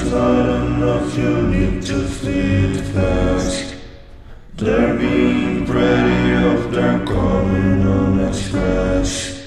That's not enough, you need to feel fast. They're being pretty of their coming on express.